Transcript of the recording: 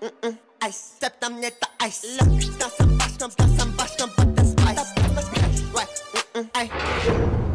mm -mm. Ice, septam nie ta ice Lecz tam sam, basz tam, some sam, basz tam, batem spice Tam tam spice, right, mm -mm. Ej